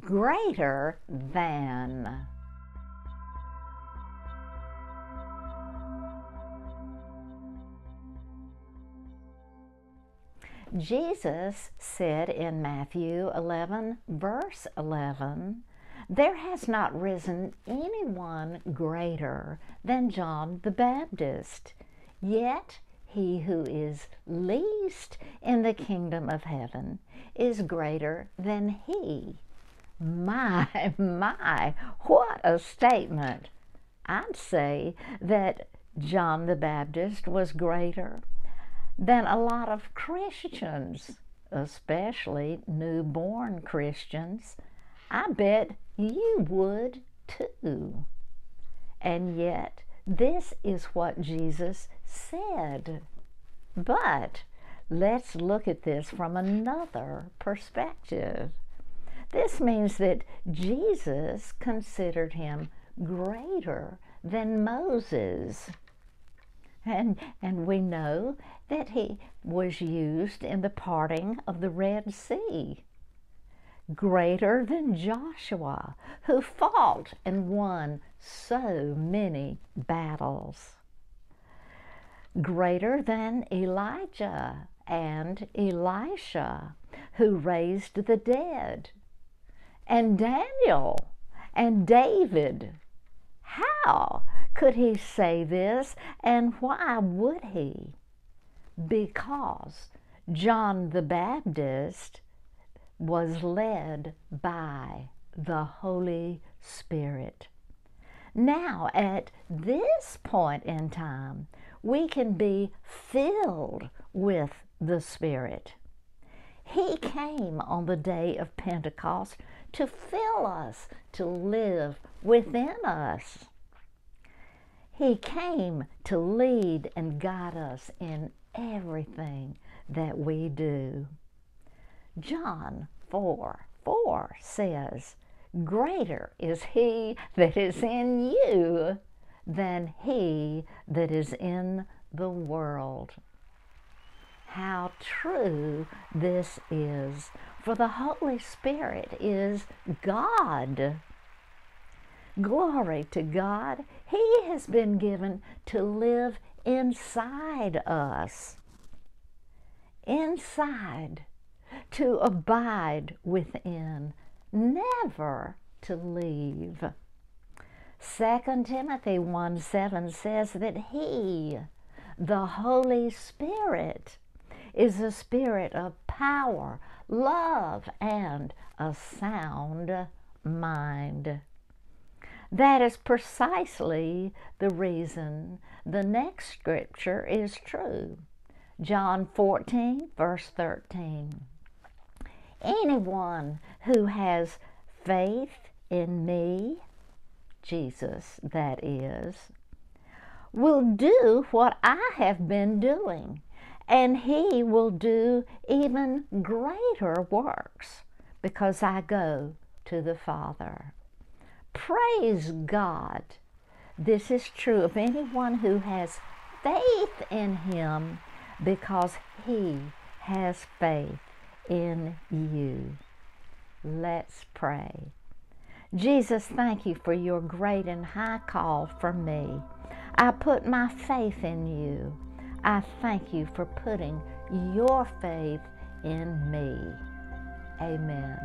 greater than. Jesus said in Matthew 11, verse 11, There has not risen anyone greater than John the Baptist, yet he who is least in the kingdom of heaven is greater than he. My, my, what a statement! I'd say that John the Baptist was greater than a lot of Christians, especially newborn Christians. I bet you would too. And yet, this is what Jesus said. But let's look at this from another perspective. This means that Jesus considered him greater than Moses. And, and we know that he was used in the parting of the Red Sea. Greater than Joshua, who fought and won so many battles. Greater than Elijah and Elisha, who raised the dead. And Daniel and David. How could he say this and why would he? because John the Baptist was led by the Holy Spirit. Now, at this point in time, we can be filled with the Spirit. He came on the day of Pentecost to fill us, to live within us. He came to lead and guide us in everything that we do. John 4 4 says, Greater is he that is in you than he that is in the world. How true this is, for the Holy Spirit is God. Glory to God. He has been given to live inside us. Inside. To abide within. Never to leave. 2 Timothy 1 7 says that He, the Holy Spirit, is a spirit of power, love, and a sound mind. That is precisely the reason the next scripture is true. John 14, verse 13. Anyone who has faith in me, Jesus that is, will do what I have been doing, and he will do even greater works because I go to the Father. Praise God. This is true of anyone who has faith in Him because He has faith in you. Let's pray. Jesus, thank you for your great and high call for me. I put my faith in you. I thank you for putting your faith in me. Amen.